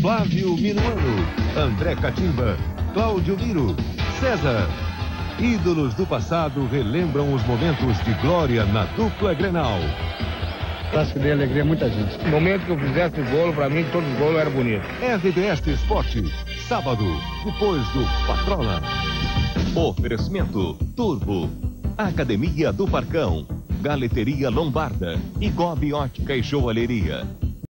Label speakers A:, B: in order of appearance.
A: Flávio Minuano, André Catimba, Cláudio Miro, César. Ídolos do passado relembram os momentos de glória na dupla Grenal.
B: Acho que dei alegria a muita gente.
C: No momento que eu fizesse o golo, para mim, todo golo era bonito.
A: RBS Esporte, sábado, depois do Patrola.
D: Oferecimento Turbo, Academia do Parcão, Galeteria Lombarda e Gobiótica e Joalheria.